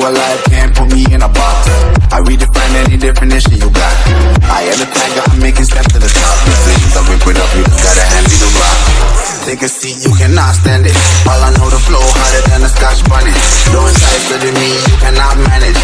alive, can't put me in a box. I redefine any definition you got. I am the tiger, I'm making steps to the top. The flames, whip it up, you gotta hand me the rock. Take a seat, you cannot stand it. All I know, the flow harder than a scotch bonnet. Don't entice to me, you cannot manage.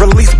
Release